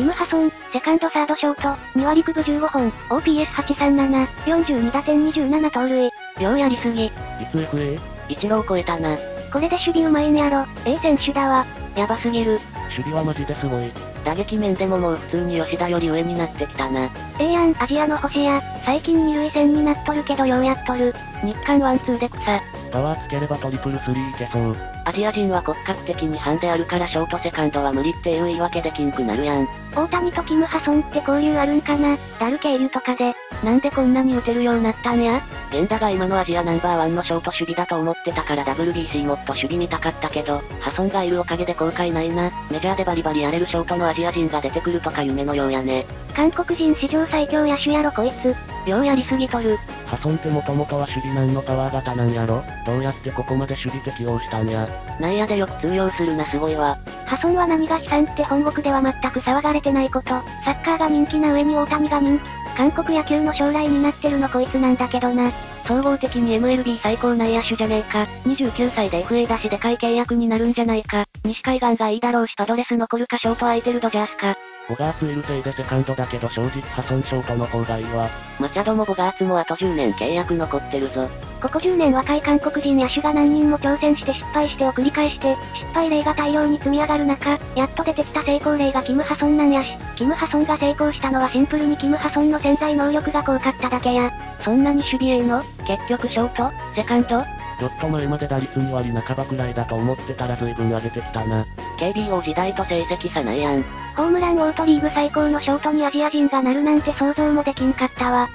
キム・ハソン、セカンドサードショート、2割9分15本、OPS837、42打点27盗塁。ようやりすぎ。いつ FA? 一郎超えたな。これで守備うまいんやろ。A 選手だわ。やばすぎる。守備はマジですごい。打撃面でももう普通に吉田より上になってきたな。ええやん、アジアの星や、最近二塁戦になっとるけどようやっとる。日韓ワンツーで草。パワーつければトリプルスリーいけそう。アジア人は骨格的にハンであるからショートセカンドは無理っていう言い訳できんくなるやん。大谷とキム・ハソンって交流あるんかな？ダル経由とかで。なんでこんなに打てるようになったんや？源田が今のアジアナンバーワンのショート守備だと思ってたから WBC もっと守備見たかったけど、ハソンがいるおかげで後悔ないな。メジャーでバリバリやれるショートのアジア人が出てくるとか夢のようやね。韓国人史上最強野手やろこいつ。ようやりすぎとる。ハソンってもともとは守備難のパワー型なんやろどうやってここまで守備適応したんや内野でよく通用するなすごいわ。ハソンは何が悲惨って本国では全く騒がれてないこと。サッカーが人気な上に大谷が人気。韓国野球の将来になってるのこいつなんだけどな。総合的に MLB 最高内野手じゃねえか。29歳で FA だしでかい契約になるんじゃないか。西海岸がいいだろうしパドレス残るかショート空いてるドジャースか。ボガーツいるせいでセカンドだけど正直ハソンショートの方がいいわ。マチャドもボガーツもあと10年契約残ってるぞ。ここ10年若い韓国人野手が何人も挑戦して失敗してを繰り返して、失敗例が大量に積み上がる中、やっと出てきた成功例がキム・ハソンなんやし、キム・ハソンが成功したのはシンプルにキム・ハソンの潜在能力が濃かっただけや。そんなに守備への？結局ショート？セカンド？ちょっと前まで打率2割半ばくらいだと思ってたら随分上げてきたな。KBO 時代と成績差ないやん。ホームラン王とリーグ最高のショートにアジア人がなるなんて想像もできんかったわ。